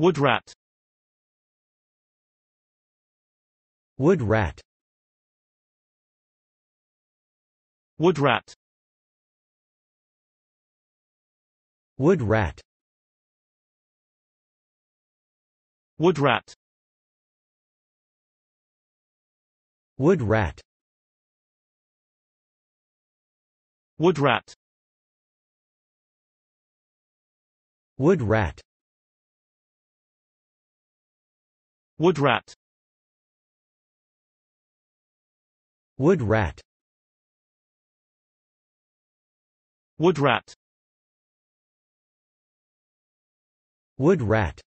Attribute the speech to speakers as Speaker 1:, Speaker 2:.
Speaker 1: Wood rat.
Speaker 2: Wood rat.
Speaker 1: Wood rat.
Speaker 2: Wood rat.
Speaker 1: Wood rat.
Speaker 2: Wood rat.
Speaker 1: Wood rat.
Speaker 2: Wood rat
Speaker 1: Wood rat.
Speaker 2: Wood rat.
Speaker 1: Wood rat.
Speaker 2: Wood rat